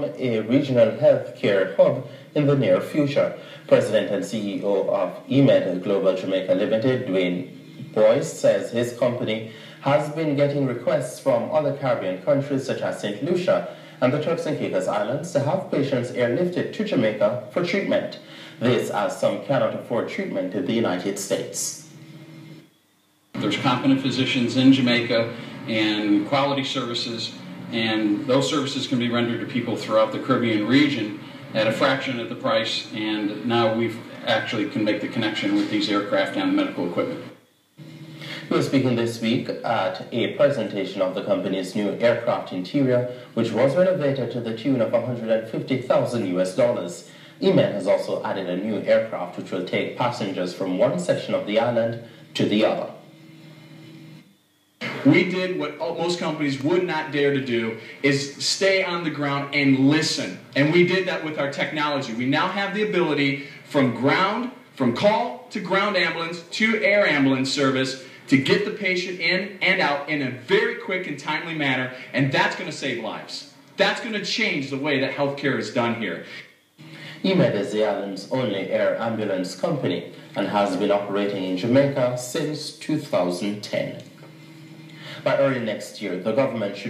become a regional healthcare hub in the near future. President and CEO of EMED Global Jamaica Limited, Duane Boise, says his company has been getting requests from other Caribbean countries such as St. Lucia and the Turks and Caicos Islands to have patients airlifted to Jamaica for treatment. This as some cannot afford treatment in the United States. There's competent physicians in Jamaica and quality services, and those services can be rendered to people throughout the Caribbean region at a fraction of the price, and now we actually can make the connection with these aircraft and medical equipment. He was speaking this week at a presentation of the company's new aircraft interior, which was renovated to the tune of 150,000 US dollars. EMED has also added a new aircraft which will take passengers from one section of the island to the other. We did what most companies would not dare to do is stay on the ground and listen. And we did that with our technology. We now have the ability from ground, from call to ground ambulance to air ambulance service to get the patient in and out in a very quick and timely manner, and that's going to save lives. That's going to change the way that healthcare is done here. EMED is the island's only air ambulance company and has been operating in Jamaica since 2010. By early next year, the government should